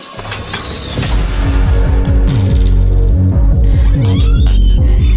うん。